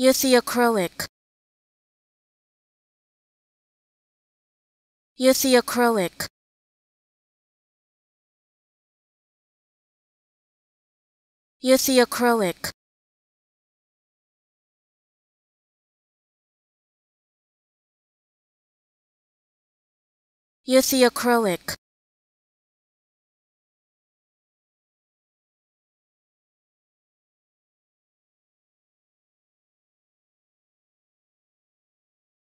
Use the acrylic. Use the acrylic. Use the acrylic. Use the acrylic.